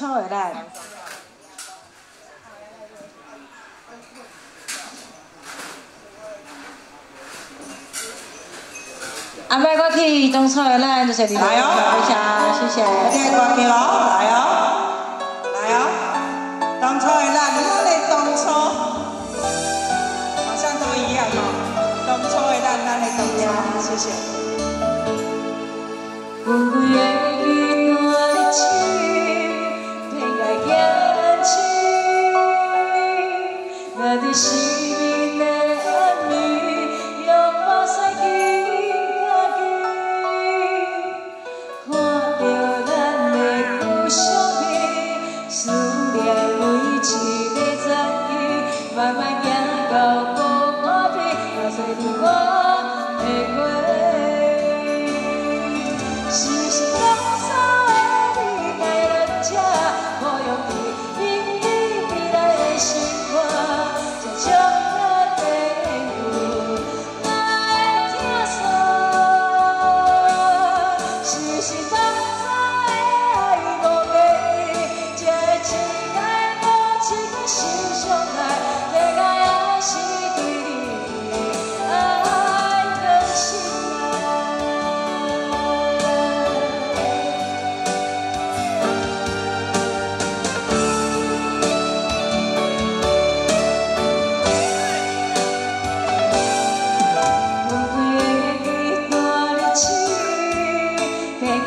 初的来。安排过去当初的咱，就是你来哦，谢谢，谢谢。歌曲哦，来哦，来哦，当初的咱，咱的当初，好像都一样哦。当初的咱，咱的当初，谢谢。我的是命的安宁有花香因为你我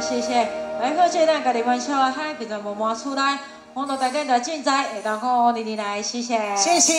谢谢，来好，这咱家己玩笑，海其实慢慢出来，我们大家在进在，下当讲你你来，谢谢，谢谢。